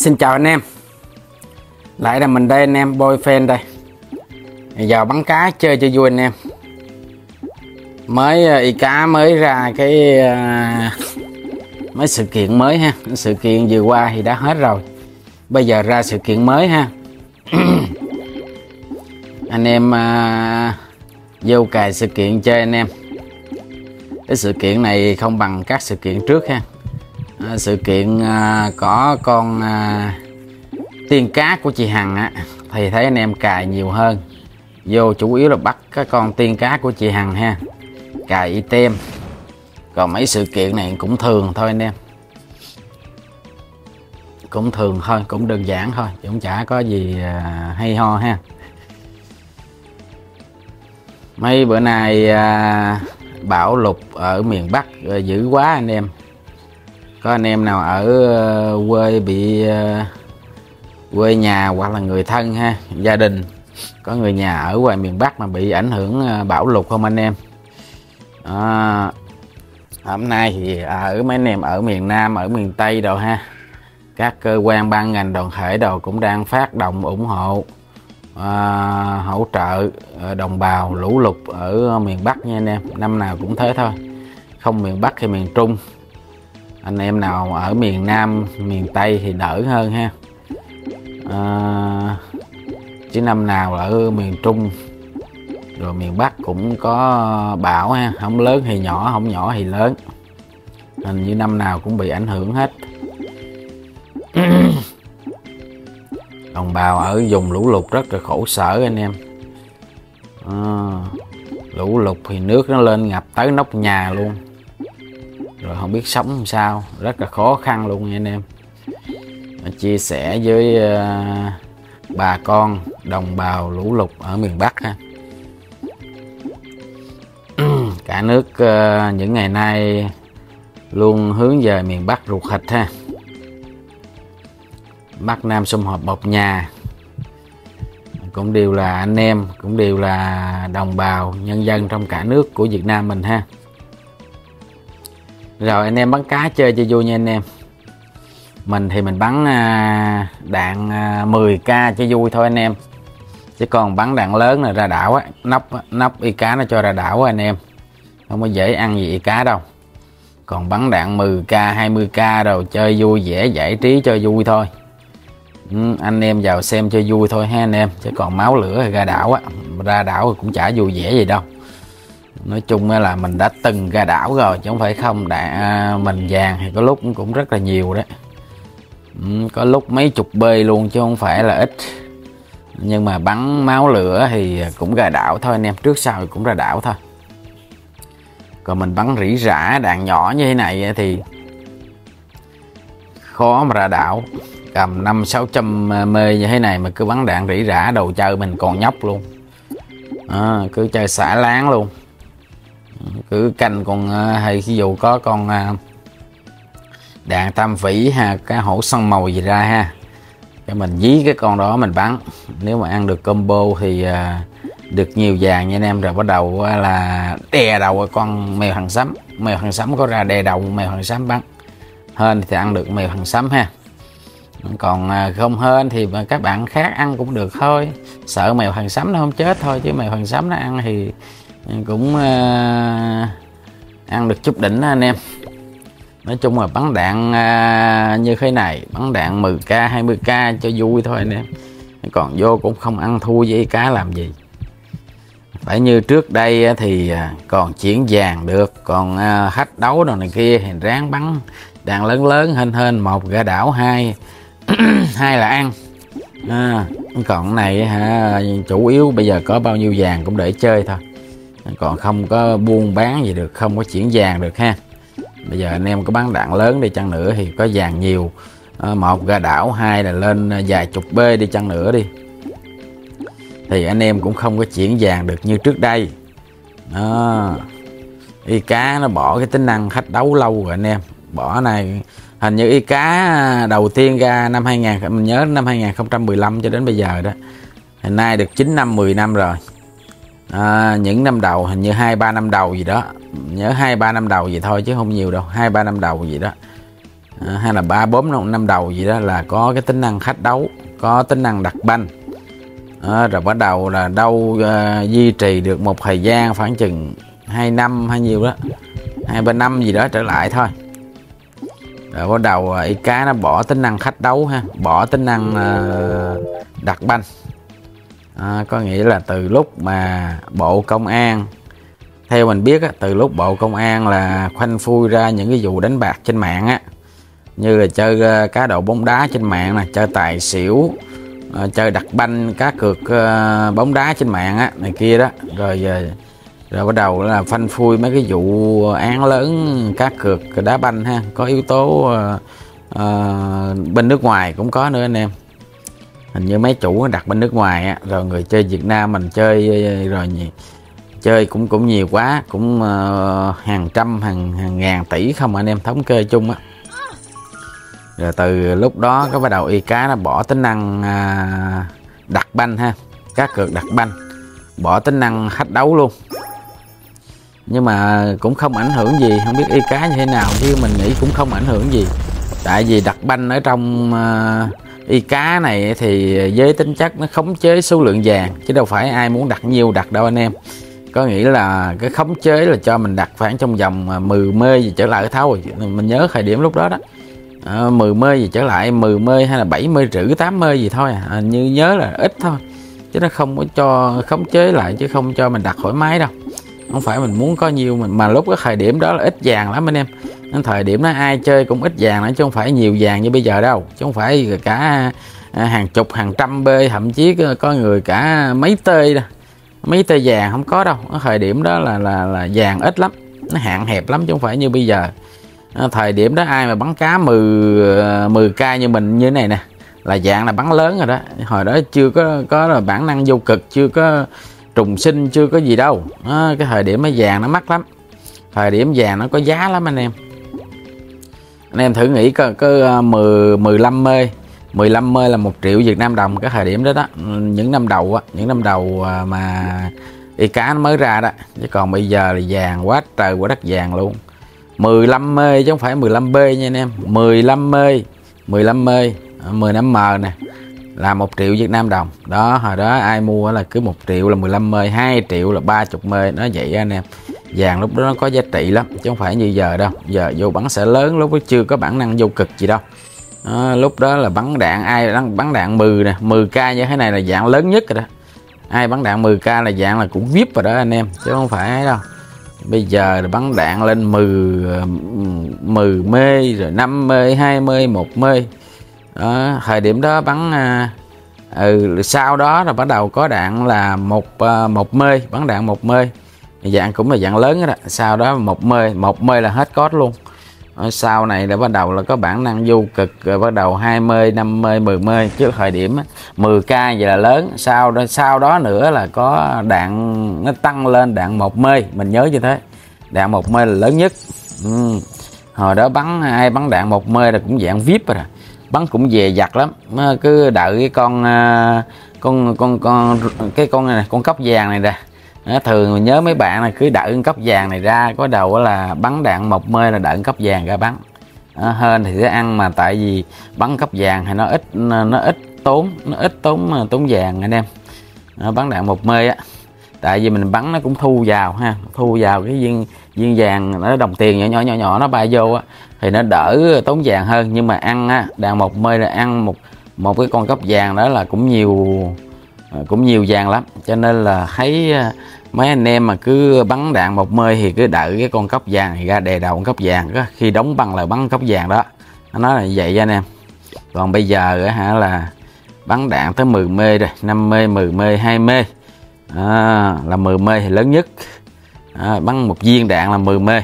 Xin chào anh em. Lại là mình đây anh em boyfriend đây. Giờ bắn cá chơi cho vui anh em. Mới ờ, y cá mới ra cái uh, Mấy sự kiện mới ha. Sự kiện vừa qua thì đã hết rồi. Bây giờ ra sự kiện mới ha. Anh em uh, vô cài sự kiện chơi anh em. Cái sự kiện này không bằng các sự kiện trước ha à, sự kiện à, có con à, tiên cá của chị Hằng á thì thấy anh em cài nhiều hơn. Vô chủ yếu là bắt cái con tiên cá của chị Hằng ha cài item. Còn mấy sự kiện này cũng thường thôi anh em. Cũng thường thôi cũng đơn giản thôi cũng chả có gì à, hay ho ha. Mấy bữa nay à, bão lụt ở miền Bắc à, dữ quá anh em có anh em nào ở ờ, quê bị ờ, quê nhà hoặc là người thân ha gia đình có người nhà ở ngoài miền Bắc mà bị ảnh hưởng ờ, bão lụt không anh em? À, hôm nay thì ở mấy anh em ở miền Nam ở miền Tây đâu ha các cơ quan ban ngành đoàn thể đồ cũng đang phát động ủng hộ à, hỗ trợ đồng bào lũ lụt ở miền Bắc nha anh em. Năm nào cũng thế thôi không miền Bắc thì miền Trung anh em nào ở miền Nam miền Tây thì đỡ hơn ha. À, chứ năm nào ở miền Trung rồi miền Bắc cũng có bão ha. Không lớn thì nhỏ không nhỏ thì lớn. Hình như năm nào cũng bị ảnh hưởng hết. Đồng bào ở vùng lũ lụt rất là khổ sở anh em. À, lũ lụt thì nước nó lên ngập tới nóc nhà luôn rồi không biết sống làm sao. Rất là khó khăn luôn nha anh em. Chia sẻ với uh, bà con đồng bào lũ lụt ở miền Bắc ha. Cả nước uh, những ngày nay luôn hướng về miền Bắc ruột thịt ha. Bắc Nam xung họp một nhà. Cũng đều là anh em cũng đều là đồng bào nhân dân trong cả nước của Việt Nam mình ha rồi anh em bắn cá chơi cho vui nha anh em. Mình thì mình bắn à, đạn à, 10k cho vui thôi anh em. Chứ còn bắn đạn lớn là ra đảo á. Nóc nóc y cá nó cho ra đảo anh em. Không có dễ ăn gì y cá đâu. Còn bắn đạn 10k 20k rồi chơi vui dễ giải trí cho vui thôi. Ừ, anh em vào xem cho vui thôi ha anh em. Chứ còn máu lửa thì ra đảo á. Ra đảo thì cũng chả vui vẻ gì đâu nói chung là mình đã từng ra đảo rồi chứ không phải không. Đã à, mình vàng thì có lúc cũng rất là nhiều đấy. Ừ, có lúc mấy chục bê luôn chứ không phải là ít. Nhưng mà bắn máu lửa thì cũng ra đảo thôi anh em. Trước sau cũng ra đảo thôi. Còn mình bắn rỉ rả đạn nhỏ như thế này thì khó mà ra đảo. Cầm năm sáu trăm à, mê như thế này mà cứ bắn đạn rỉ rả đầu chơi mình còn nhóc luôn. À, cứ chơi xả láng luôn cứ canh con ờ, hay ví dụ có con ờ, đạn tam vĩ ha, cái hổ săn màu gì ra ha cho mình dí cái con đó mình bắn. Nếu mà ăn được combo thì ờ, được nhiều vàng nha anh em. Rồi bắt đầu là đè đầu con mèo hàng sấm mèo hàng sấm có ra đè đầu mèo hàng sấm bắn. Hên thì ăn được mèo hàng sấm ha. Còn không hên thì các bạn khác ăn cũng được thôi. Sợ mèo hàng sấm nó không chết thôi, chứ mèo hàng sấm nó ăn thì cũng ờ, ăn được chút đỉnh anh em. Nói chung là bắn đạn ờ, như thế này bắn đạn 10k 20k cho vui thôi anh em. Còn vô cũng không ăn thua với cá làm gì. Phải như trước đây thì ờ, còn chuyển vàng được còn khách đấu đồ này kia thì ráng bắn đạn lớn lớn hên hên một gà đảo hai hai là ăn. À, còn này hả chủ yếu bây giờ có bao nhiêu vàng cũng để chơi thôi còn không có buôn bán gì được, không có chuyển vàng được ha. Bây giờ anh em có bán đạn lớn đi chăng nữa thì có vàng nhiều. À, một ra đảo, hai là lên vài chục b đi chăng nữa đi. Thì anh em cũng không có chuyển vàng được như trước đây. Đó. Y cá nó bỏ cái tính năng khách đấu lâu rồi anh em. Bỏ này, hình như y cá đầu tiên ra năm 2000 mình nhớ năm 2015 cho đến bây giờ đó. Hiện nay được 9 năm 10 năm rồi à, những năm đầu hình như hai ba năm đầu gì đó. Nhớ hai ba năm đầu gì thôi chứ không nhiều đâu. Hai ba năm đầu gì đó. À, hay là ba bốn năm đầu gì đó là có cái tính năng khách đấu có tính năng đặt banh. À, rồi bắt đầu là đâu uh, duy trì được một thời gian khoảng chừng hai năm hay nhiều đó. Hai ba năm gì đó trở lại thôi. Rồi bắt đầu à, y cá nó bỏ tính năng khách đấu ha. Bỏ tính năng uh, đặt banh à, có nghĩa là từ lúc mà bộ công an theo mình biết á, từ lúc bộ công an là khoanh phui ra những cái vụ đánh bạc trên mạng á như là chơi uh, cá độ bóng đá trên mạng nè chơi tài xỉu uh, chơi đặt banh cá cược uh, bóng đá trên mạng á này kia đó. Rồi rồi bắt đầu là phanh phui mấy cái vụ án lớn cá cược đá banh ha. Có yếu tố uh, uh, bên nước ngoài cũng có nữa anh em hình như mấy chủ đặt bên nước ngoài á rồi người chơi Việt Nam mình chơi rồi nhỉ chơi cũng cũng nhiều quá cũng uh, hàng trăm hàng hàng ngàn tỷ không anh em thống kê chung á. Rồi từ lúc đó có bắt đầu y cá nó bỏ tính năng à, đặt banh ha cá cược đặt banh bỏ tính năng khách đấu luôn. Nhưng mà cũng không ảnh hưởng gì không biết y cá như thế nào chứ mình nghĩ cũng không ảnh hưởng gì. Tại vì đặt banh ở trong uh, y cá này thì với tính chất nó khống chế số lượng vàng chứ đâu phải ai muốn đặt nhiều đặt đâu anh em. Có nghĩa là cái khống chế là cho mình đặt khoảng trong vòng à, 10 mê gì trở lại thôi. Mình nhớ thời điểm lúc đó đó. À, 10 mê gì trở lại 10 mê hay là 7 mê rưỡi 8 mê gì thôi à, như nhớ là ít thôi chứ nó không có cho khống chế lại chứ không cho mình đặt thoải mái đâu không phải mình muốn có nhiều mình, mà lúc cái thời điểm đó là ít vàng lắm anh em. Nên thời điểm đó ai chơi cũng ít vàng nữa chứ không phải nhiều vàng như bây giờ đâu. Chứ không phải cả à, hàng chục, hàng trăm bê, thậm chí có người cả mấy tê mấy tê vàng không có đâu. Ở thời điểm đó là là là vàng ít lắm. Nó hạn hẹp lắm chứ không phải như bây giờ. À, thời điểm đó ai mà bắn cá 10 10 k như mình như thế này nè, là dạng là bắn lớn rồi đó. Hồi đó chưa có có là bản năng vô cực, chưa có trùng sinh chưa có gì đâu. À, cái thời điểm nó vàng nó mắc lắm. Thời điểm vàng nó có giá lắm anh em. Anh em thử nghĩ có, có 10 15 mê. 15 mê là một triệu Việt Nam đồng cái thời điểm đó đó. Những năm đầu á những năm đầu ờ, mà y cá nó mới ra đó. Chứ còn bây giờ là vàng quá trời quá đất vàng luôn. 15 mê chứ không phải 15 b nha anh em. 15 mê 15 mê 15 m nè là một triệu Việt Nam đồng. Đó hồi đó ai mua là cứ một triệu là 15 mê 2 triệu là 30 mê. Nó vậy anh em vàng lúc đó nó có giá trị lắm chứ không phải như giờ đâu. Giờ vô bắn sẽ lớn lúc đó chưa có bản năng vô cực gì đâu. Đó, lúc đó là bắn đạn ai bắn, bắn đạn 10 nè 10k như thế này là dạng lớn nhất rồi đó. Ai bắn đạn 10k là dạng là cũng vip rồi đó anh em chứ không phải đâu. Bây giờ là bắn đạn lên 10 10 mê rồi 5 mê 20 1 mê đó, thời điểm đó bắn à, ừ, sau đó là bắt đầu có đạn là một à, một mê bắn đạn một mê. Dạng cũng là dạng lớn đó sau đó một mê một mê là hết cốt luôn. Sau này là bắt đầu là có bản năng du cực rồi bắt đầu 20 50 10 mê chứ thời điểm 10k vậy là lớn. Sau đó sau đó nữa là có đạn nó tăng lên đạn một mê mình nhớ như thế. Đạn một mê là lớn nhất. Ừ. hồi đó bắn ai bắn đạn một mê là cũng dạng vip rồi bắn cũng về giặt lắm. Cứ đợi cái con à, con con con cái con này con cốc vàng này nè. Thường mình nhớ mấy bạn là cứ đợi cốc vàng này ra có đầu là bắn đạn một mê là đợi cốc vàng ra bắn. À, hên thì sẽ ăn mà tại vì bắn cốc vàng thì nó ít nó ít tốn nó ít tốn à, tốn vàng anh em. Nó bắn đạn một mê á tại vì mình bắn nó cũng thu vào ha thu vào cái viên viên vàng nó đồng tiền nhỏ nhỏ nhỏ nhỏ nó bay vô á thì nó đỡ tốn vàng hơn. Nhưng mà ăn á đàn một mê là ăn một một cái con cấp vàng đó là cũng nhiều à, cũng nhiều vàng lắm. Cho nên là thấy à, mấy anh em mà cứ bắn đạn một mê thì cứ đợi cái con cấp vàng thì ra đè đầu con cấp vàng. Đó khi đóng băng là bắn cấp vàng đó. Nó nói là vậy anh em. Còn bây giờ hả là bắn đạn tới 10 mê rồi 5 mê 10 mê 2 mê. À, là 10 mê thì lớn nhất. À, bắn một viên đạn là 10 mê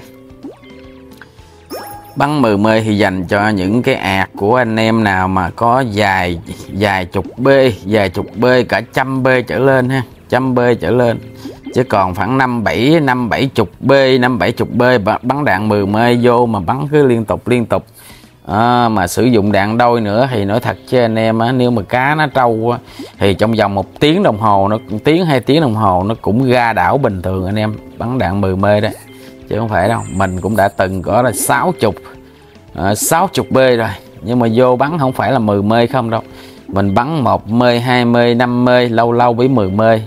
bắn 10 mê thì dành cho những cái ạt của anh em nào mà có dài dài chục b dài chục b cả trăm b trở lên ha trăm b trở lên. Chứ còn khoảng năm bảy năm bảy chục b năm bảy chục b bắn đạn 10 mê vô mà bắn cứ liên tục liên tục. À, mà sử dụng đạn đôi nữa thì nói thật cho anh em á nếu mà cá nó trâu á, thì trong vòng một tiếng đồng hồ nó tiếng hai tiếng đồng hồ nó cũng ra đảo bình thường anh em bắn đạn 10 mê đấy chứ không phải đâu mình cũng đã từng có là sáu chục. À, 60 b rồi nhưng mà vô bắn không phải là 10 mê không đâu. Mình bắn một mê hai mê năm mê lâu lâu với 10 mê.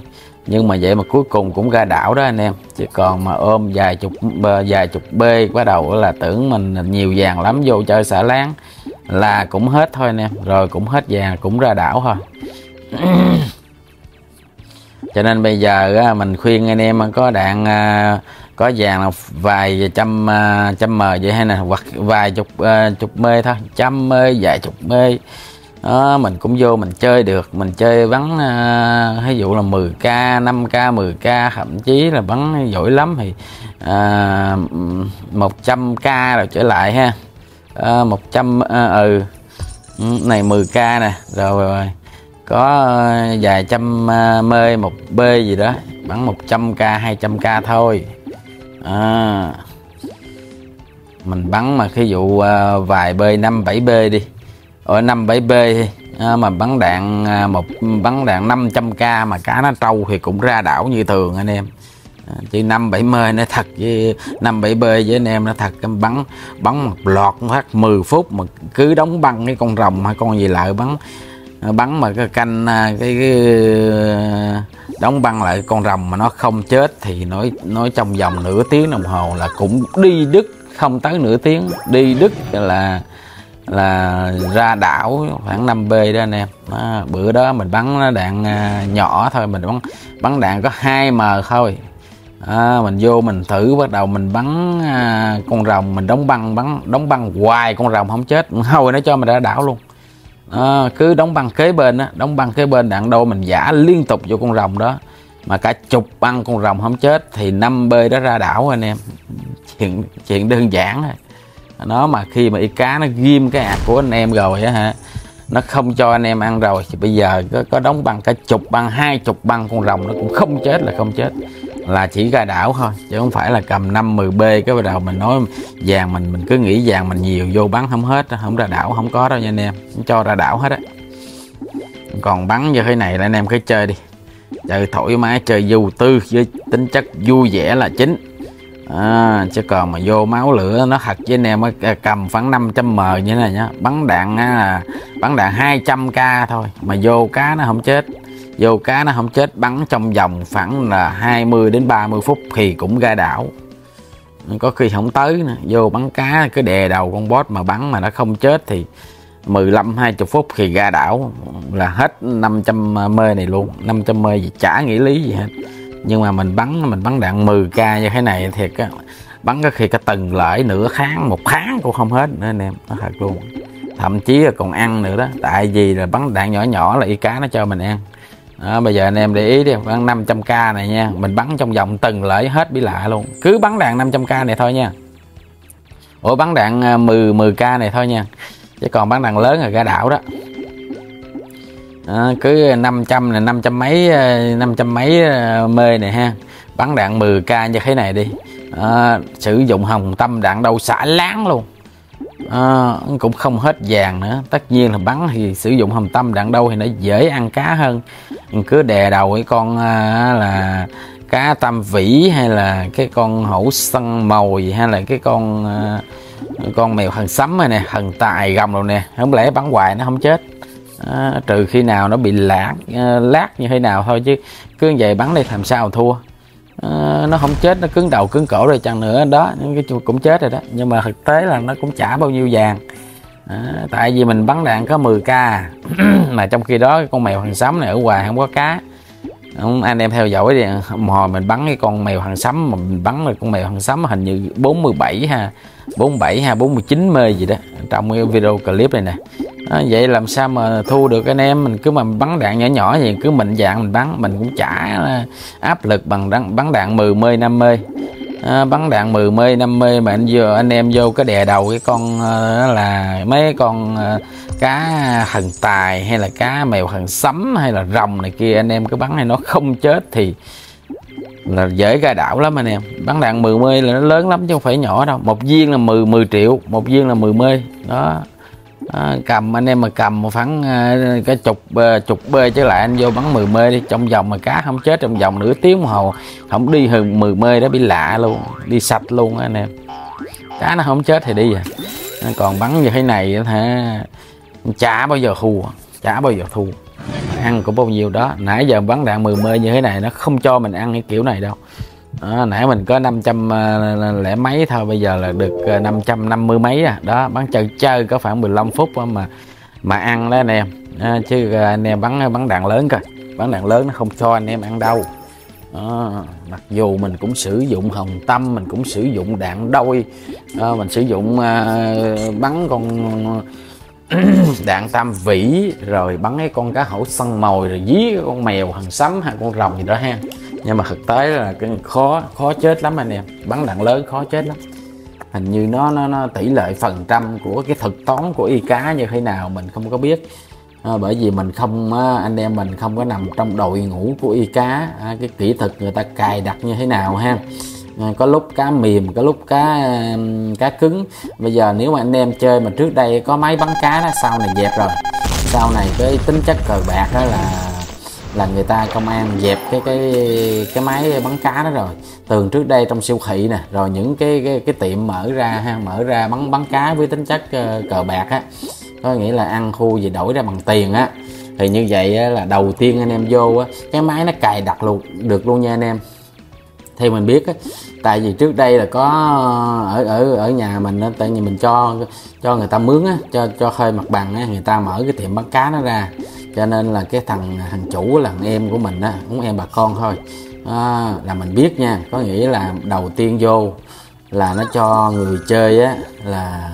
Nhưng mà vậy mà cuối cùng cũng ra đảo đó anh em. Chứ còn mà ôm vài chục ờ, vài chục b bắt đầu là tưởng mình nhiều vàng lắm vô chơi xả láng. Là cũng hết thôi anh em rồi cũng hết vàng cũng ra đảo thôi. Cho nên bây giờ mình khuyên anh em có đạn à, có vàng là vài trăm à, trăm mờ vậy hay nè hoặc vài chục uh, chục mê thôi. Trăm mê vài chục mê. Đó, mình cũng vô mình chơi được. Mình chơi bắn uh, à, ví dụ là 10k 5k 10k thậm chí là bắn giỏi lắm thì à, uh, 100k rồi trở lại ha. Uh, 100 uh, ừ. Này 10k nè. Rồi, rồi có vài trăm mê một b gì đó. Bắn 100k 200k thôi à, mình bắn mà ví dụ uh, vài b 5 7 b đi. Ở 5 7 b à, mà bắn đạn à, một bắn đạn 500k mà cá nó trâu thì cũng ra đảo như thường anh em. À, chứ chỉ năm bảy mươi nó thật với năm bảy b với anh em nó thật. Em bắn bắn một loạt phát 10 phút mà cứ đóng băng cái con rồng hay con gì lại bắn bắn mà cái canh à, cái, cái à, đóng băng lại con rồng mà nó không chết thì nói nói trong vòng nửa tiếng đồng hồ là cũng đi đứt không tới nửa tiếng. Đi đứt là là ra đảo khoảng 5B đó anh em. Đó, bữa đó mình bắn đạn à, nhỏ thôi mình bắn bắn đạn có 2M thôi. À, mình vô mình thử bắt đầu mình bắn à, con rồng mình đóng băng bắn đóng băng hoài con rồng không chết. Hồi nó cho mình ra đảo luôn à, cứ đóng băng kế bên á đóng băng kế bên đạn đâu mình giả liên tục vô con rồng đó. Mà cả chục băng con rồng không chết thì năm b đó ra đảo anh em. Chuyện chuyện đơn giản thôi. Nó mà khi mà y cá nó ghim cái hạt của anh em rồi á hả nó không cho anh em ăn rồi thì bây giờ có, có đóng băng cả chục băng hai chục băng con rồng nó cũng không chết là không chết là chỉ ra đảo thôi chứ không phải là cầm 5 10 b cái bắt đầu mình nói vàng mình mình cứ nghĩ vàng mình nhiều vô bắn không hết không ra đảo không có đâu nha anh em cho ra đảo hết á. Còn bắn như thế này là anh em cứ chơi đi. Chơi thoải mái chơi dù tư với tính chất vui vẻ là chính. À, chứ còn mà vô máu lửa nó thật với anh em à, cầm khoảng 500 m như thế này nhá bắn đạn là bắn đạn 200k thôi mà vô cá nó không chết vô cá nó không chết, bắn trong vòng khoảng là 20 đến 30 phút thì cũng ra đảo. Có khi không tới nữa. vô bắn cá cứ đè đầu con boss mà bắn mà nó không chết thì 15 20 phút thì ra đảo. Là hết 500 mê này luôn. 500 mê gì, chả nghĩ lý gì hết. Nhưng mà mình bắn mình bắn đạn 10k như thế này thiệt á. Bắn có khi cả tuần lễ nửa tháng, một tháng cũng không hết nữa anh em. Nó thật luôn. Thậm chí là còn ăn nữa đó. Tại vì là bắn đạn nhỏ nhỏ là y cá nó cho mình ăn đó, bây giờ anh em để ý đi bắn 500k này nha. Mình bắn trong vòng từng lễ hết bị lạ luôn. Cứ bắn đạn 500k này thôi nha. Ủa bắn đạn à, 10 10k này thôi nha. Chứ còn bắn đạn lớn là ra đảo đó. À, cứ 500 là 500 mấy 500 mấy mê này ha. Bắn đạn 10k như thế này đi. À, sử dụng hồng tâm đạn đâu xả láng luôn à, cũng không hết vàng nữa. Tất nhiên là bắn thì sử dụng hồng tâm đạn đâu thì nó dễ ăn cá hơn. Cứ đè đầu cái con à, là cá tam vĩ hay là cái con hổ sân mồi hay là cái con à, con mèo thần sấm này nè thần tài gầm rồi nè không lẽ bắn hoài nó không chết? À, trừ khi nào nó bị lạc à, lát như thế nào thôi chứ. Cứ vậy bắn đi làm sao thua? À, nó không chết nó cứng đầu cứng cổ rồi chăng nữa đó những cái cũng chết rồi đó. Nhưng mà thực tế là nó cũng chả bao nhiêu vàng. À, tại vì mình bắn đạn có 10k mà trong khi đó con mèo hàng sấm này ở ngoài không có cá. Không, anh em theo dõi đi hồi mình bắn cái con mèo hàng sấm mà mình bắn là con mèo hàng sấm hình như 47 ha. 47 hay 49 mê gì đó. Trong cái video clip này nè. À, vậy làm sao mà thu được anh em? Mình cứ mà bắn đạn nhỏ nhỏ vậy cứ mình dạng mình bắn mình cũng chả à, áp lực bằng đạn, bắn đạn 10 mê 5 mê. À, bắn đạn 10 mê 5 mê mà anh vừa anh em vô cái đè đầu cái con đó là mấy con à, cá thần tài hay là cá mèo thần sấm hay là rồng này kia anh em cứ bắn hay nó không chết thì là dễ gai đảo lắm anh em. Bán đạn 10 mê là nó lớn lắm chứ không phải nhỏ đâu. Một viên là 10 10 triệu một viên là 10 mê đó. À, cầm anh em mà cầm một phẳng à, cái chục à, chục bê chứ lại anh vô bắn 10 mê đi. Trong vòng mà cá không chết trong vòng nửa tiếng đồng hồ không đi hơn 10 mê đó bị lạ luôn đi sạch luôn anh em. Cá nó không chết thì đi à. Còn bắn như thế này hả chả bao giờ thua chả bao giờ thua ăn cũng bao nhiêu đó. Nãy giờ bắn đạn 10 mê như thế này nó không cho mình ăn cái kiểu này đâu. Đó, nãy mình có 500 ờ, lẻ mấy thôi bây giờ là được ờ, 550 mấy à. Đó bắn chơi chơi có khoảng 15 phút mà mà ăn đó anh em. À, chứ ờ, anh em bắn bắn đạn lớn coi. Bắn đạn lớn nó không cho anh em ăn đâu. Đó, mặc dù mình cũng sử dụng hồng tâm mình cũng sử dụng đạn đôi. À, mình sử dụng à, bắn con đạn tam vĩ rồi bắn cái con cá hổ săn mồi rồi dí cái con mèo hàng sấm hay con rồng gì đó ha. Nhưng mà thực tế là cái khó khó chết lắm anh em. Bắn đạn lớn khó chết lắm. Hình như nó nó, nó tỷ lệ phần trăm của cái thực toán của y cá như thế nào mình không có biết. À, bởi vì mình không à, anh em mình không có nằm trong đội ngũ của y cá. À, cái kỹ thuật người ta cài đặt như thế nào ha. À, có lúc cá mềm có lúc cá cá cứng. Bây giờ nếu mà anh em chơi mà trước đây có máy bắn cá đó sau này dẹp rồi. Sau này cái tính chất cờ bạc đó là là người ta công an dẹp cái cái cái máy bắn cá đó rồi. Tường trước đây trong siêu thị nè rồi những cái cái, cái tiệm mở ra ha mở ra bắn bắn cá với tính chất ờ, cờ bạc á có nghĩa là ăn khu gì đổi ra bằng tiền á. Thì như vậy á, là đầu tiên anh em vô á cái máy nó cài đặt luôn được luôn nha anh em theo mình biết á tại vì trước đây là có ở ở ở nhà mình á tại vì mình cho cho người ta mướn á cho cho khơi mặt bằng á người ta mở cái tiệm bán cá nó ra. Cho nên là cái thằng thằng chủ là thằng em của mình á cũng em bà con thôi. À, là mình biết nha có nghĩa là đầu tiên vô là nó cho người chơi á là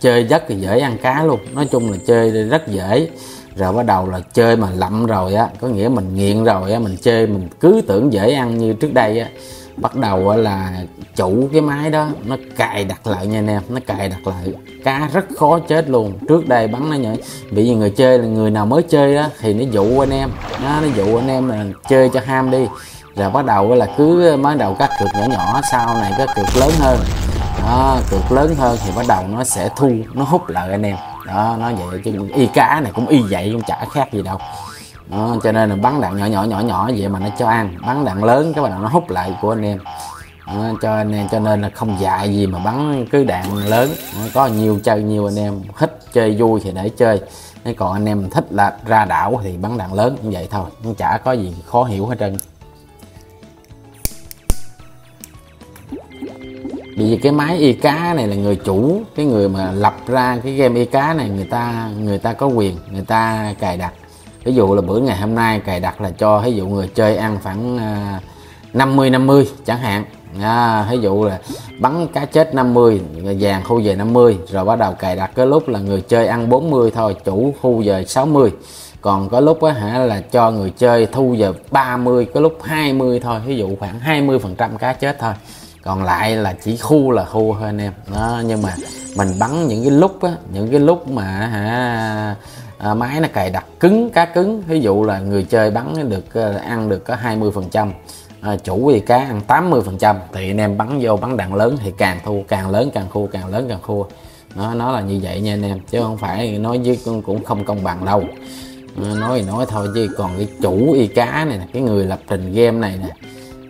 chơi rất là dễ ăn cá luôn. Nói chung là chơi rất dễ. Rồi bắt đầu là chơi mà lậm rồi á có nghĩa mình nghiện rồi á mình chơi mình cứ tưởng dễ ăn như trước đây á bắt đầu là chủ cái máy đó nó cài đặt lại nha anh em nó cài đặt lại. Cá rất khó chết luôn. Trước đây bắn nó nhảy bị vì người chơi là người nào mới chơi đó thì nó dụ anh em. Nó, nó dụ anh em là chơi cho ham đi. Rồi bắt đầu là cứ mới đầu các cược nhỏ nhỏ sau này các cược lớn hơn. Đó cược lớn hơn thì bắt đầu nó sẽ thu nó hút lại anh em. Đó nó vậy chứ y cá này cũng y vậy cũng chả khác gì đâu đó, cho nên là bắn đạn nhỏ nhỏ nhỏ nhỏ vậy mà nó cho ăn. Bắn đạn lớn các bạn nó hút lại của anh em. Đó, cho anh em cho nên là không dạy gì mà bắn cứ đạn lớn. Đó, có nhiều chơi nhiều anh em thích chơi vui thì để chơi. Thế còn anh em thích là ra đảo thì bắn đạn lớn cũng vậy thôi cũng chả có gì khó hiểu hết trơn. Vì cái máy y cá này là người chủ cái người mà lập ra cái game y cá này người ta người ta có quyền người ta cài đặt ví dụ là bữa ngày hôm nay cài đặt là cho ví dụ người chơi ăn khoảng à, 50 50 chẳng hạn. À, ví dụ là bắn cá chết 50 vàng khu về 50 rồi bắt đầu cài đặt. Cái lúc là người chơi ăn 40 thôi chủ khu về 60 còn có lúc á hả là cho người chơi thu về 30 có lúc 20 thôi ví dụ khoảng 20 phần trăm cá chết thôi. Còn lại là chỉ khu là khu thôi anh em. Đó nhưng mà mình bắn những cái lúc á những cái lúc mà hả à, máy nó cài đặt cứng cá cứng. Ví dụ là người chơi bắn được ờ, ăn được có 20 phần trăm à, chủ thì cá ăn 80 phần trăm. Thì anh em bắn vô bắn đạn lớn thì càng thua càng lớn càng khu càng lớn càng thua nó nó là như vậy nha anh em chứ không phải nói với cũng không công bằng đâu. Ờ, nói thì nói thôi chứ còn cái chủ y cá này cái người lập trình game này nè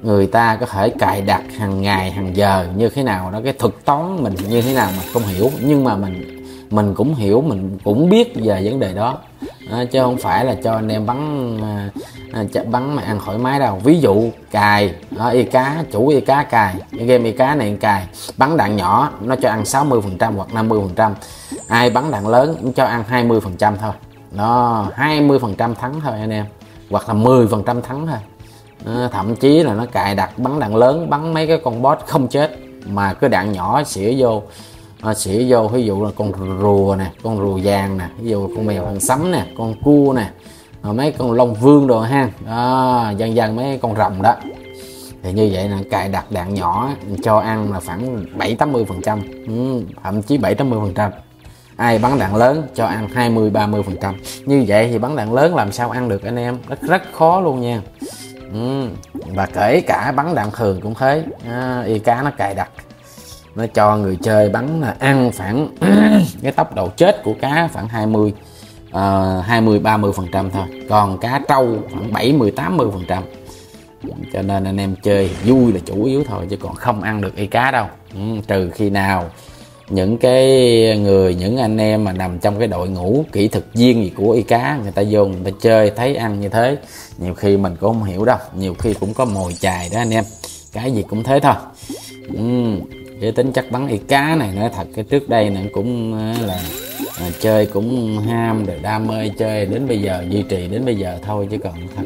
người ta có thể cài đặt hàng ngày hàng giờ như thế nào đó cái thuật toán mình như thế nào mà không hiểu. Nhưng mà mình mình cũng hiểu mình cũng biết về vấn đề đó. À, chứ không phải là cho anh em bắn à, à bắn mà ăn thoải mái đâu. Ví dụ cài à, y cá chủ y cá cài cái game y cá này cài bắn đạn nhỏ nó cho ăn 60 phần trăm hoặc 50 phần trăm. Ai bắn đạn lớn cũng cho ăn 20 phần trăm thôi. Nó 20 phần trăm thắng thôi anh em hoặc là 10 phần trăm thắng thôi. À, thậm chí là nó cài đặt bắn đạn lớn bắn mấy cái con boss không chết mà cái đạn nhỏ xỉa vô à, sẽ vô ví dụ là con rùa nè con rùa vàng nè ví dụ con mèo hàng sấm nè con cua nè mấy con long vương đồ ha. Đó, dần dần mấy con rồng đó. Thì như vậy là cài đặt đạn nhỏ cho ăn là khoảng 7 80 phần trăm. Ừ, thậm chí 7 80 phần trăm. Ai bắn đạn lớn cho ăn 20 30 phần trăm. Như vậy thì bắn đạn lớn làm sao ăn được anh em? Rất rất khó luôn nha. Ừ. và kể cả bắn đạn thường cũng thế. À, y cá nó cài đặt nó cho người chơi bắn là ăn khoảng cái tốc độ chết của cá khoảng 20 uh, 20 30 phần trăm thôi. Còn cá trâu khoảng 70 80 phần trăm. Cho nên anh em chơi vui là chủ yếu thôi chứ còn không ăn được y cá đâu. Ừ, trừ khi nào những cái người những anh em mà nằm trong cái đội ngũ kỹ thuật viên gì của y cá người ta vô người ta chơi thấy ăn như thế nhiều khi mình cũng không hiểu đâu. Nhiều khi cũng có mồi chài đó anh em. Cái gì cũng thế thôi. Ừ, cái tính chất bắn y cá này nói thật cái trước đây nó cũng ờ, là à, chơi cũng ham rồi đam mê chơi đến bây giờ duy trì đến bây giờ thôi chứ còn thật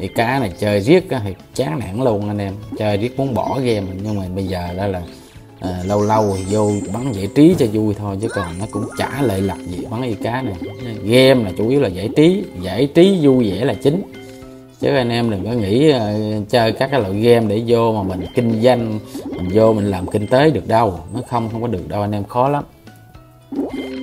y cá này chơi riết thì chán nản luôn anh em. Chơi riết muốn bỏ game nhưng mà bây giờ đó là à, lâu lâu vô bắn giải trí cho vui thôi chứ còn nó cũng chả lợi lộc gì bắn y cá này. Game là chủ yếu là giải trí giải trí vui vẻ là chính chứ anh em đừng có nghĩ ờ, chơi các cái loại game để vô mà mình kinh doanh, mình vô mình làm kinh tế được đâu. Nó không không có được đâu, anh em khó lắm.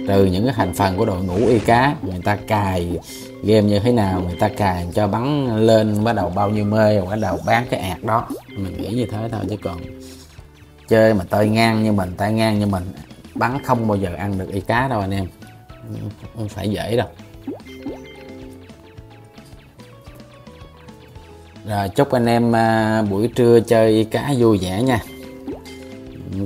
Trừ những cái thành phần của đội ngũ y cá người ta cài game như thế nào, người ta cài cho bắn lên bắt đầu bao nhiêu mê, bắt đầu bán cái ạt đó. Mình nghĩ như thế thôi chứ còn chơi mà tay ngang như mình, tay ngang như mình, bắn không bao giờ ăn được y cá đâu anh em. Không phải dễ đâu. Rồi, chúc anh em à, buổi trưa chơi cá vui vẻ nha.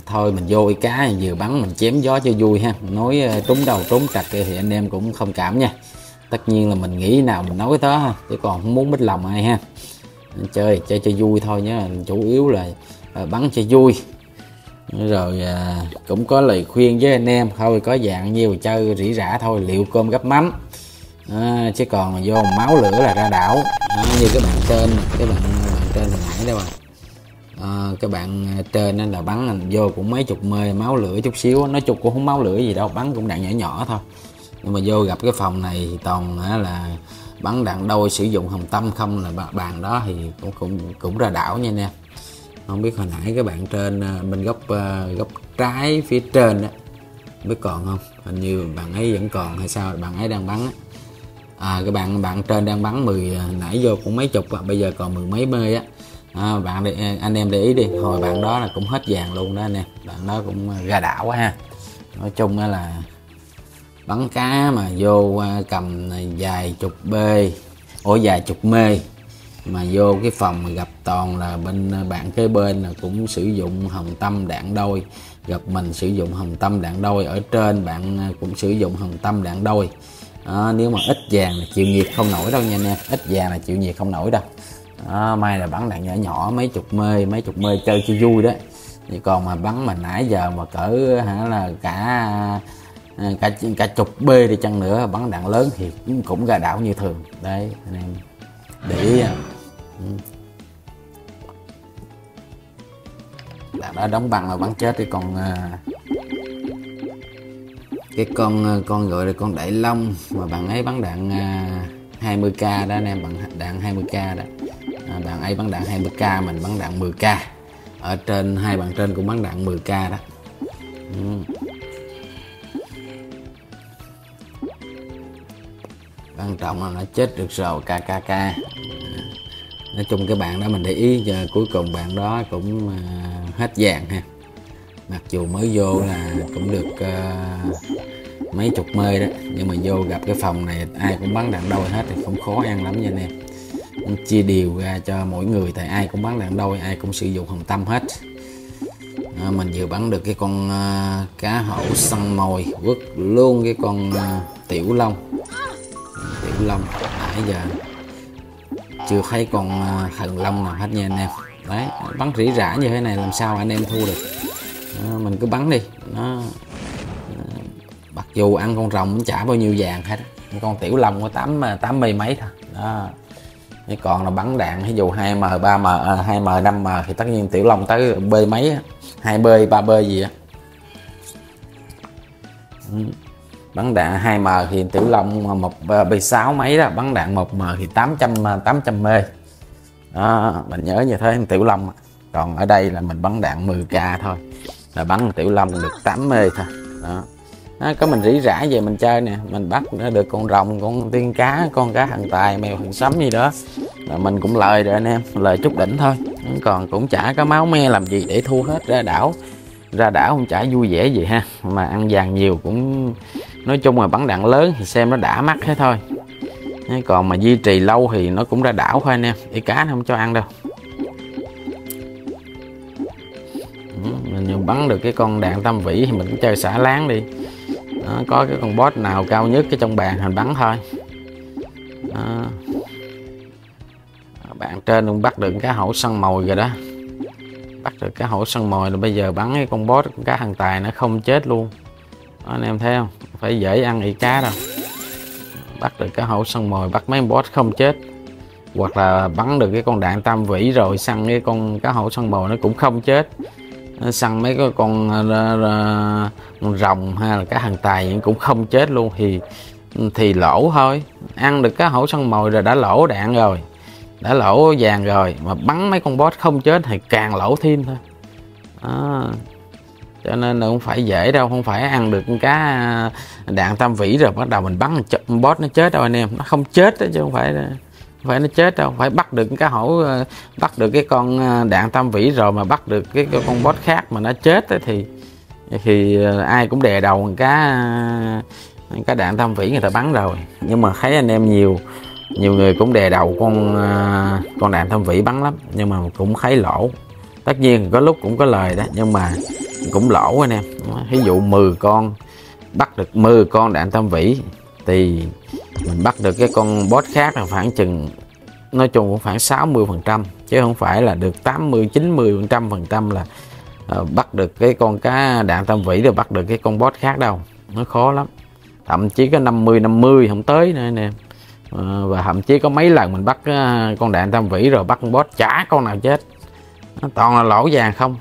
Thôi mình vô cá, vừa bắn mình chém gió cho vui ha. Nói à, trúng đầu trúng trặc thì anh em cũng không cảm nha. Tất nhiên là mình nghĩ nào mình nói đó ha, chứ còn không muốn bích lòng ai ha. Chơi chơi cho vui thôi nhé chủ yếu là à, bắn cho vui. Rồi cũng có lời khuyên với anh em, thôi có dạng nhiều chơi rỉ rả thôi, liệu cơm gấp mắm à, chứ còn vô máu lửa là ra đảo. À, như các bạn trên các bạn bạn trên hồi nãy đâu à. à các bạn trên nên là bắn vô cũng mấy chục mê máu lửa chút xíu. Nói chung cũng không máu lửa gì đâu bắn cũng đạn nhỏ nhỏ thôi. Nhưng mà vô gặp cái phòng này thì toàn à, là bắn đạn đôi sử dụng hồng tâm không là bàn đó thì cũng cũng cũng ra đảo nha anh em. Không biết hồi nãy các bạn trên à, bên góc à, góc trái phía trên đó biết còn không? Hình như bạn ấy vẫn còn hay sao? Bạn ấy đang bắn à các bạn bạn trên đang bắn 10 à, nãy vô cũng mấy chục à, bây giờ còn mười mấy mê á. À, bạn để, anh em để ý đi hồi bạn đó là cũng hết vàng luôn đó anh em. Bạn đó cũng gà đảo quá ha. Nói chung là bắn cá mà vô à, cầm dài chục bê ổ dài chục mê mà vô cái phòng mà gặp toàn là bên à, bạn kế bên là cũng sử dụng hồng tâm đạn đôi. Gặp mình sử dụng hồng tâm đạn đôi ở trên bạn cũng sử dụng hồng tâm đạn đôi à, nếu mà ít vàng là chịu nhiệt không nổi đâu nha anh em. Ít vàng là chịu nhiệt không nổi đâu. À, may là bắn đạn nhỏ nhỏ mấy chục mê mấy chục mê chơi cho vui đó thì còn mà bắn mà nãy giờ mà cỡ hả là cả à, cả cả chục b đi chăng nữa bắn đạn lớn thì cũng cũng ra đảo như thường. Đấy anh em để ý bạn ừ. đã đóng bằng là bắn chết thì còn à, cái con ờ, con gọi là con đại long mà bạn ấy bắn đạn ờ, 20k đó anh em bạn đạn 20k đó. À, bạn ấy bắn đạn 20k mình bắn đạn 10k ở trên hai bạn trên cũng bắn đạn 10k đó. Ừ. quan trọng là nó chết được rồi kkk nói chung cái bạn đó mình để ý giờ cuối cùng bạn đó cũng uh, hết vàng ha. Mặc dù mới vô là cũng được uh, mấy chục mê đó. Nhưng mà vô gặp cái phòng này ai cũng bắn đạn đôi hết thì cũng khó ăn lắm nha anh em. Chia đều ra cho mỗi người tại ai cũng bắn đạn đôi ai cũng sử dụng hồng tâm hết. À, mình vừa bắn được cái con uh, cá hổ săn mồi quất luôn cái con uh, tiểu long. Tiểu long nãy giờ chưa thấy con à, thần long nào hết nha anh em. Đấy bắn rỉ rả như thế này làm sao anh em thu được? À, mình cứ bắn đi. Nó mặc dù ăn con rồng cũng chả bao nhiêu vàng hết con tiểu long có tám à, tám mươi mấy thôi. Đó. Cái còn là bắn đạn ví dụ 2m 3m 2m 5m thì tất nhiên tiểu long tới b mấy hai b ba b gì á. Ừ. Bắn đạn 2m thì tiểu long một à, b 6 mấy đó bắn đạn 1m thì 800 800 mê đó, mình nhớ như thế tiểu long còn ở đây là mình bắn đạn 10k thôi. Là bắn tiểu long được 8 mê thôi. Đó đó, có mình rỉ rả về mình chơi nè mình bắt được con rồng con tiên cá con cá thần tài mèo thần sấm gì đó. Là mình cũng lời rồi anh em lời chút đỉnh thôi. Còn cũng chả có máu me làm gì để thu hết ra đảo. Ra đảo không chả vui vẻ gì ha mà ăn vàng nhiều cũng nói chung là bắn đạn lớn thì xem nó đã mắt thế thôi. Còn mà duy trì lâu thì nó cũng ra đảo thôi anh em đi cá nó không cho ăn đâu. Mình bắn được cái con đạn tam vĩ thì mình cũng chơi xả láng đi đó, có cái con boss nào cao nhất cái trong bàn thì bắn thôi. Đó. bạn trên cũng bắt được cái hổ săn mồi rồi đó. Bắt được cái hổ săn mồi rồi bây giờ bắn cái con boss cá hàng tài nó không chết luôn. Đó, anh em thấy không? Phải dễ ăn ị cá đâu. Bắt được cái hổ săn mồi bắt mấy boss không chết. Hoặc là bắn được cái con đạn tam vĩ rồi săn cái con cá hổ săn mồi nó cũng không chết. Ờ, săn mấy cái con, ờ, con rồng hay là cá hàng tài cũng không chết luôn. Thì ừ, thì lỗ thôi. Ăn được cá hổ săn mồi rồi đã lỗ đạn rồi. Đã lỗ vàng rồi. Mà bắn mấy con boss không chết thì càng lỗ thêm thôi. À, cho nên là không phải dễ đâu. Không phải ăn được cá ờ, đạn tam vĩ rồi bắt đầu mình bắn boss nó chết đâu anh em. Nó không chết đó, chứ không phải phải nó chết đâu phải bắt được cái hổ ờ, bắt được cái con ờ, đạn tam vĩ rồi mà bắt được cái, cái con boss khác mà nó chết ấy, thì thì ờ, ai cũng đè đầu cá cái đạn tam vĩ người ta bắn rồi. Nhưng mà thấy anh em nhiều nhiều người cũng đè đầu con con đạn tam vĩ bắn lắm nhưng mà cũng thấy lỗ. Tất nhiên có lúc cũng có lời đó nhưng mà cũng lỗ anh em. Ví dụ 10 con bắt được 10 con đạn tam vĩ thì mình bắt được cái con boss khác là khoảng chừng nói chung cũng khoảng 60 phần trăm chứ không phải là được 80 90 phần trăm phần trăm là uh, bắt được cái con cá đạn tam vĩ rồi bắt được cái con boss khác đâu. Nó khó lắm. Thậm chí có 50 50 không tới nữa anh em. Ờ, và thậm chí có mấy lần mình bắt uh, con đạn tam vĩ rồi bắt con boss chả con nào chết. Toàn là lỗ vàng không.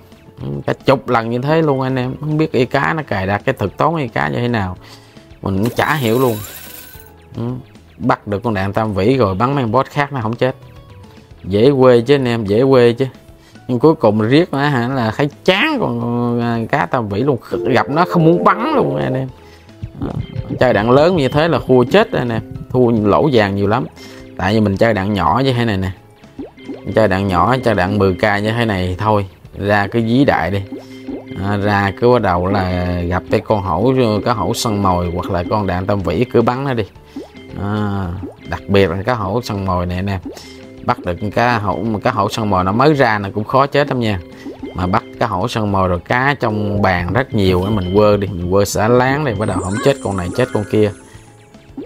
Cả chục lần như thế luôn anh em. Không biết y cá nó cài đặt cái thực toán y cá như thế nào. Mình cũng chả hiểu luôn ừ, bắt được con đạn tam vĩ rồi bắn mấy con boss khác nó không chết. Dễ quê chứ anh em dễ quê chứ. Nhưng cuối cùng riết nó hả? Là thấy chán con cá tam vĩ luôn. Gặp nó không muốn bắn luôn anh em. Ờ, chơi đạn lớn như thế là thua chết anh em. Thua lỗ vàng nhiều lắm. Tại vì mình chơi đạn nhỏ như thế này nè. Chơi đạn nhỏ chơi đạn 10k như thế này thôi. Ra cái dí đại đi. À, ra cứ bắt đầu là gặp cái con hổ cái hổ săn mồi hoặc là con đạn tam vĩ cứ bắn nó đi à, đặc biệt là cá hổ săn mồi này nè. Bắt được cá hổ mà cá hổ săn mồi nó mới ra là cũng khó chết lắm nha. Mà bắt cá hổ săn mồi rồi cá trong bàn rất nhiều mình quơ đi mình quơ xả láng đi bắt đầu không chết con này chết con kia.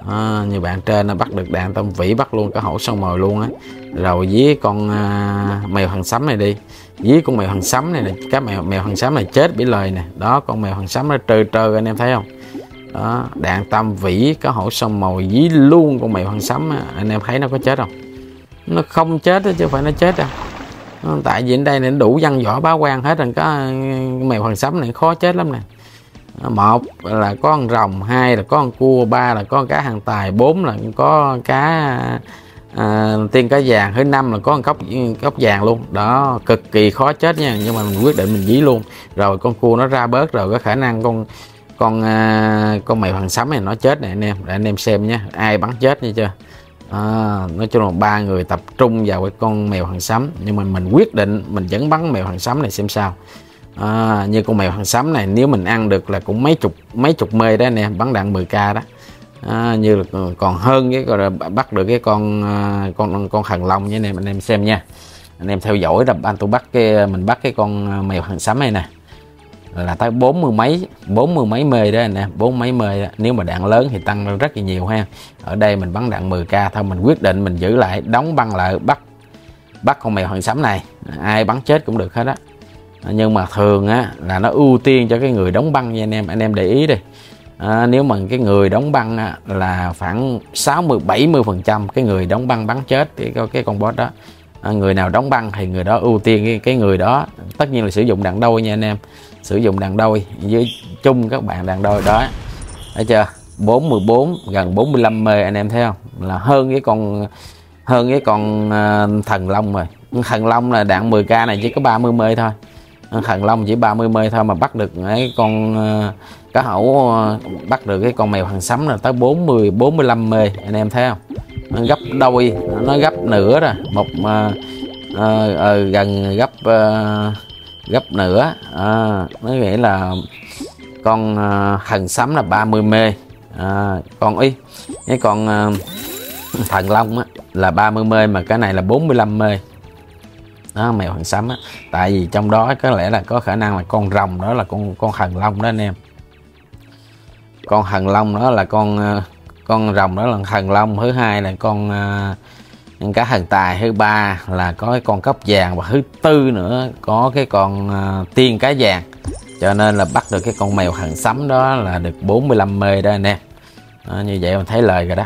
À, như bạn trên nó bắt được đàn tâm vĩ bắt luôn cá hổ săn mồi luôn á. Rồi với con à, mèo hàng sấm này đi. Với con mèo hàng sấm này nè cá mèo mèo hàng sấm này chết bị lời nè. Đó con mèo hàng sấm nó trơ trơ anh em thấy không? Đó đạn tam vĩ cá hổ sông mồi dí luôn con mèo hoang sấm á. anh em thấy nó có chết không? Nó không chết đó, chứ phải nó chết đâu. Tại vì ở đây nó đủ văn võ bá quan hết rồi có mèo hoàng sấm này khó chết lắm nè. Một là có con rồng hai là có con cua ba là có con cá hàng tài bốn là có cá à, tiên cá vàng thứ năm là có con cốc cốc vàng luôn. Đó cực kỳ khó chết nha nhưng mà mình quyết định mình dí luôn. Rồi con cua nó ra bớt rồi có khả năng con con à, con mèo hàng sấm này nó chết này anh em. Để anh em xem nhé. Ai bắn chết như chưa? À, nói chung là ba người tập trung vào cái con mèo hàng sấm nhưng mà mình quyết định mình vẫn bắn mèo hàng sấm này xem sao. À, như con mèo hàng sấm này nếu mình ăn được là cũng mấy chục mấy chục mê đó nè bắn đạn 10k đó. À, như là còn hơn cái là bắt được cái con à, con con thần long nha anh em. Anh em xem nha. Anh em theo dõi là anh tôi bắt cái mình bắt cái con à, mèo hàng sấm này nè là tới bốn mươi mấy bốn mươi mấy mê đó nè bốn mấy mê nếu mà đạn lớn thì tăng rất là nhiều ha. Ở đây mình bắn đạn 10k thôi mình quyết định mình giữ lại đóng băng lại bắt bắt con mèo hoàng sấm này. Ai bắn chết cũng được hết á. Nhưng mà thường á là nó ưu tiên cho cái người đóng băng nha anh em anh em để ý đi. À, nếu mà cái người đóng băng á, là khoảng 60 70 phần trăm cái người đóng băng bắn chết cái cái con boss đó. À, người nào đóng băng thì người đó ưu tiên cái, cái người đó. Tất nhiên là sử dụng đạn đôi nha anh em sử dụng đàn đôi với chung các bạn đàn đôi đó. Thấy chưa? 44 gần 45 mê anh em thấy không? Là hơn với con hơn với con uh, thần long rồi. Thần long là đạn 10k này chỉ có 30 mê thôi. Thần long chỉ 30 mê thôi mà bắt được cái con uh, cá hẩu uh, ờ, bắt được cái con mèo hàng sấm là tới 40 45 mê anh em thấy không? Nó gấp đôi nó gấp nửa rồi. Một uh, uh, uh, gần gấp uh, gấp nữa. À, nó nghĩa là con à, thần sấm là 30 mê. À, còn y cái con à, thần long á, là 30 mê mà cái này là 45 mê. Đó mèo thần sấm á. Tại vì trong đó có lẽ là có khả năng là con rồng đó là con con thần long đó anh em. Con thần long đó là con à, con rồng đó là thần long thứ hai là con uh, cá thần tài thứ ba là có cái con cấp vàng và thứ tư nữa có cái con uh, tiên cá vàng. Cho nên là bắt được cái con mèo thần sấm đó là được 45 mê đó anh em. Đó, như vậy mình thấy lời rồi đó.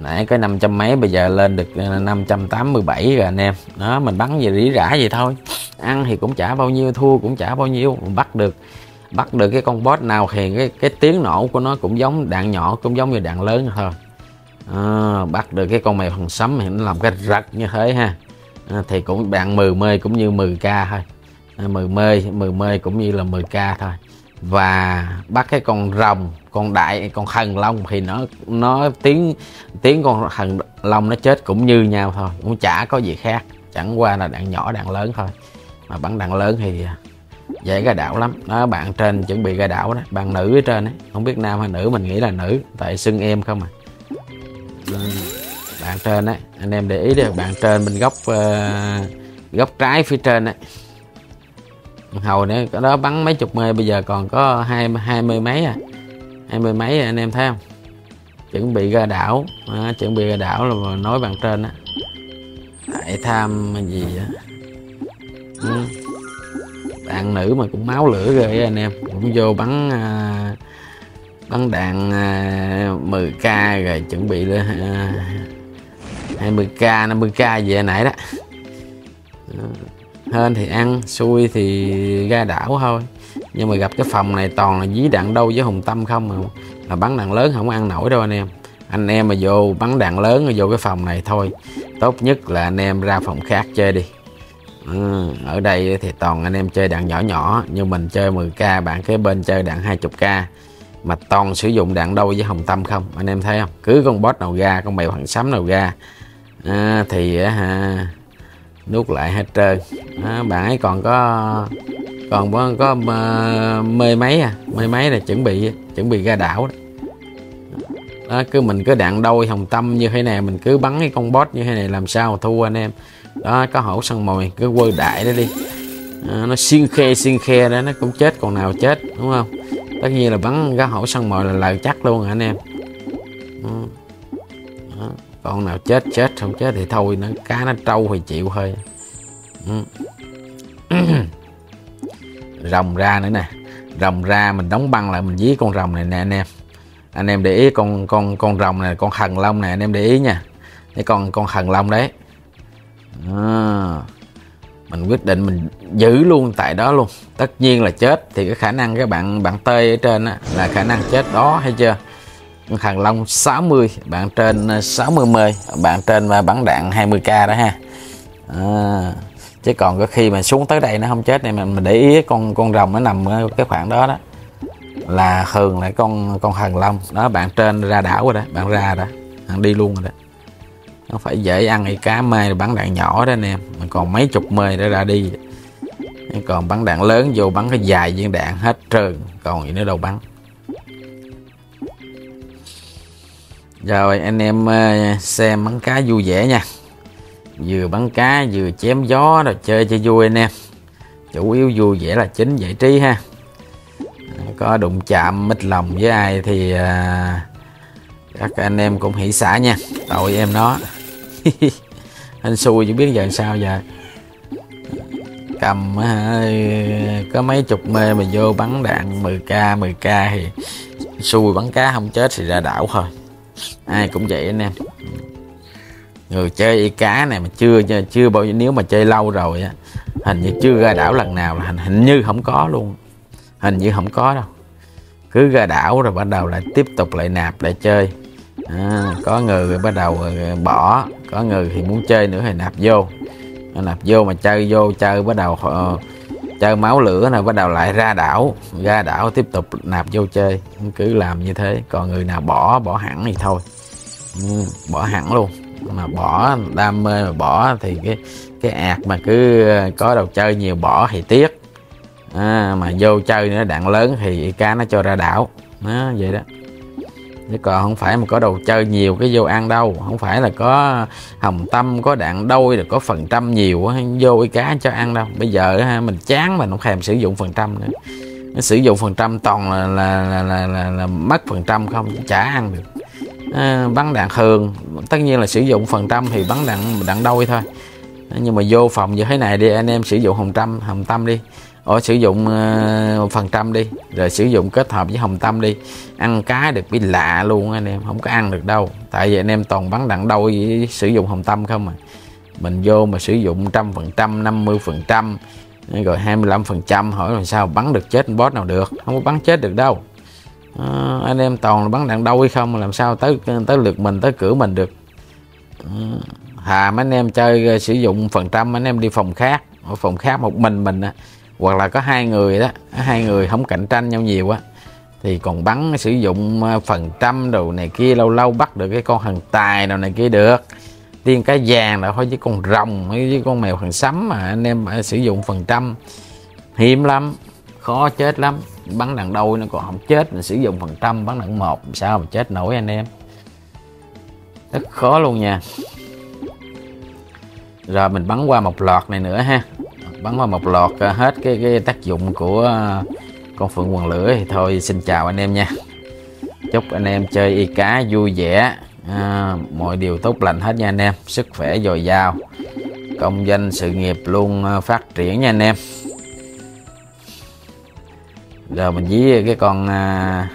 Nãy cái 500 mấy bây giờ lên được à, 587 rồi anh em. Đó mình bắn gì rỉ rả vậy thôi. Ăn thì cũng chả bao nhiêu thua cũng chả bao nhiêu. Mình bắt được bắt được cái con boss nào thì cái cái tiếng nổ của nó cũng giống đạn nhỏ cũng giống như đạn lớn thôi à, bắt được cái con mèo phần sấm thì nó làm cái rật như thế ha. À, thì cũng bạn 10 mê cũng như 10k thôi. À, 10 mê 10 mê cũng như là 10k thôi. Và bắt cái con rồng con đại con thần long thì nó nó tiếng tiếng con thần long nó chết cũng như nhau thôi. Cũng chả có gì khác. Chẳng qua là đạn nhỏ đạn lớn thôi. Mà bắn đạn lớn thì à, dễ ra đảo lắm. Đó bạn trên chuẩn bị ra đảo đó. Bạn nữ ở trên ấy. Không biết nam hay nữ mình nghĩ là nữ. Tại xưng em không à bạn trên đấy anh em để ý được bạn trên bên góc uh, góc trái phía trên đấy hầu nữa có đó bắn mấy chục mê bây giờ còn có hai hai mươi mấy à. Hai mươi mấy à, anh em thấy không? Chuẩn bị ra đảo à, chuẩn bị ra đảo là nói bạn trên á. Tại tham gì á. Ừ. bạn nữ mà cũng máu lửa rồi anh em. Cũng vô bắn à, bắn đạn à, 10k rồi chuẩn bị lên 20k 50k về nãy đó. Ờ, hên thì ăn xui thì ra đảo thôi. Nhưng mà gặp cái phòng này toàn là dí đạn đâu với hùng tâm không à. mà là bắn đạn lớn không ăn nổi đâu anh em. Anh em mà vô bắn đạn lớn vô cái phòng này thôi. Tốt nhất là anh em ra phòng khác chơi đi. Ừ, ở đây thì toàn anh em chơi đạn nhỏ nhỏ nhưng mình chơi 10k bạn kế bên chơi đạn 20k mà toàn sử dụng đạn đôi với hồng tâm không? Anh em thấy không? Cứ con boss nào ra con mèo hoàng sấm nào ra à, thì à, nuốt lại hết trơn. À, bạn ấy còn có còn có, có mê mấy à? Mê mấy à? là chuẩn bị chuẩn bị ra đảo đó. đó cứ mình cứ đạn đôi hồng tâm như thế này mình cứ bắn cái con boss như thế này làm sao thua anh em? Đó có hổ săn mồi cứ quơ đại đó đi. À, nó xiên khe xiên khe đó nó cũng chết còn nào chết đúng không? Tất nhiên là bắn cá hổ săn mồi là lời chắc luôn anh em? Ừ. Đó. nào chết chết không chết thì thôi nó cá nó trâu thì chịu thôi. Ừ. Rồng ra nữa nè. Rồng ra mình đóng băng lại mình dí con rồng này nè anh em. Anh em để ý con con con rồng này con thần long này anh em để ý nha. Cái con con thần long đấy. À, mình quyết định mình giữ luôn tại đó luôn. Tất nhiên là chết thì cái khả năng các bạn bạn tê ở trên á, là khả năng chết đó hay chưa? Thằng long 60 bạn trên 60 mươi bạn trên ờ, và ờ, bắn đạn 20k đó ha. À, chứ còn có khi mà xuống tới đây nó không chết này mình để ý con con rồng nó nằm ở cái khoảng đó đó. Là thường lại con con thần long. Đó bạn trên ra đảo rồi đó bạn ra đó. Bạn đi luôn rồi đó nó phải dễ ăn cái cá mê bắn đạn nhỏ đó anh em. Mình còn mấy chục mê đó ra đi. Còn bắn đạn lớn vô bắn cái dài viên đạn hết trơn. Còn gì nữa đâu bắn. Rồi, anh em ờ, xem bắn cá vui vẻ nha. Vừa bắn cá vừa chém gió rồi chơi cho vui anh em. Chủ yếu vui vẻ là chính, giải trí ha. Có đụng chạm, mít lòng với ai thì ờ, các anh em cũng hỷ xả nha. Tội em nó. anh xui chứ biết giờ sao vậy? Cầm có mấy chục mê mà vô bắn đạn 10k 10k thì xui bắn cá không chết thì ra đảo thôi. Ai cũng vậy anh em. Người chơi cá này mà chưa chưa bao nhiêu nếu mà chơi lâu rồi á hình như chưa ra đảo lần nào là hình, hình như không có luôn. Hình như không có đâu. Cứ ra đảo rồi bắt đầu lại tiếp tục lại nạp lại chơi à, có người bắt đầu bỏ. Có người thì muốn chơi nữa thì nạp vô. Nạp vô mà chơi vô chơi bắt đầu uh, chơi máu lửa này bắt đầu lại ra đảo. Ra đảo tiếp tục nạp vô chơi. Cứ làm như thế. Còn người nào bỏ bỏ hẳn thì thôi. Ừ, bỏ hẳn luôn. Mà bỏ đam mê mà bỏ thì cái cái ạt mà cứ ờ, có đầu chơi nhiều bỏ thì tiếc. À, mà vô chơi nữa đạn lớn thì cá nó cho ra đảo. Đó vậy đó chứ còn không phải mà có đồ chơi nhiều cái vô ăn đâu. Không phải là có hồng tâm có đạn đôi rồi có phần trăm nhiều vô cái cá cho ăn đâu. Bây giờ mình chán mình không thèm sử dụng phần trăm nữa. Sử dụng phần trăm toàn là là, là, là, là, là mất phần trăm không chả ăn được. À, bắn đạn thường tất nhiên là sử dụng phần trăm thì bắn đạn đạn đôi thôi. Ờ, nhưng mà vô phòng như thế này đi anh em sử dụng hồng trăm hồng tâm đi ở sử dụng ờ, một phần trăm đi rồi sử dụng kết hợp với hồng tâm đi. Ăn cá được bị lạ luôn anh em không có ăn được đâu. Tại vì anh em toàn bắn đạn đôi sử dụng hồng tâm không à. Mình vô mà sử dụng trăm phần trăm năm mươi phần trăm rồi 25 phần trăm hỏi làm sao bắn được chết boss nào được? Không có bắn chết được đâu. À, anh em toàn là bắn đạn đâu hay không làm sao tới tới lượt mình tới cửa mình được? Ờ, à, hà mấy anh em chơi sử dụng phần trăm anh em đi phòng khác. Ở phòng khác một mình mình á hoặc là có hai người đó hai người không cạnh tranh nhau nhiều á, thì còn bắn, sử dụng ờ, phần trăm đồ này kia, lâu lâu bắt được cái con thần tài nào này kia được. Tiên cá vàng là thôi chứ con rồng với con mèo thằng sấm mà, anh em ờ, sử dụng phần trăm. Hiếm lắm, khó chết lắm. Bắn đằng đôi nó còn không chết, mình sử dụng phần trăm, bắn đằng một sao mà chết nổi anh em. Rất khó luôn nha. Rồi mình bắn qua một loạt này nữa ha bắn vào một lọt à, hết cái cái tác dụng của à, con phượng quần lửa thì thôi xin chào anh em nha. Chúc anh em chơi y cá vui vẻ. À, mọi điều tốt lành hết nha anh em. Sức khỏe dồi dào. Công danh sự nghiệp luôn à, phát triển nha anh em. Giờ mình dí cái con à,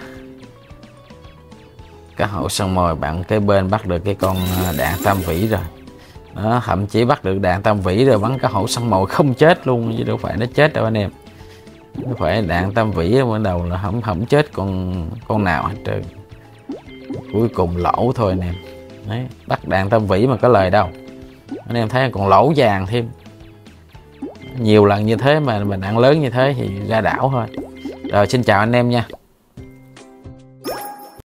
cá hậu sân mồi bạn cái bên bắt được cái con đạn tam vĩ rồi đó, thậm chí bắt được đạn tam vĩ rồi bắn cái hổ săn mồi không chết luôn chứ đâu phải nó chết đâu anh em. Không phải đạn tam vĩ ban đầu là không không chết con con nào hết trơn. Cuối cùng lỗ thôi anh em. Đấy bắt đạn tam vĩ mà có lời đâu. Anh em thấy còn lỗ vàng thêm. Nhiều lần như thế mà mình ăn lớn như thế thì ra đảo thôi. Rồi xin chào anh em nha.